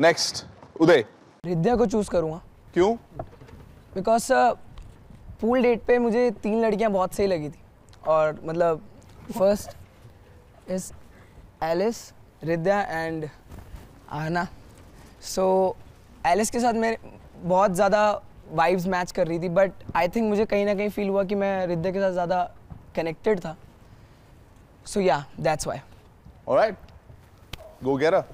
Next उदय रिद्या को choose करूँगा। क्यों? बिकॉज़ पूल डेट पे मुझे तीन लड़कियाँ बहुत सही लगी थी। और मतलब first is Alice Ridya and Aahna so Alice के साथ मेरे बहुत ज़्यादा वाइब्स मैच कर रही थी बट आई थिंक मुझे कहीं ना कहीं फील हुआ कि मैं रिद्या के साथ ज़्यादा कनेक्टेड था। सो या दैट्स वाई ऑलराइट गो गेरा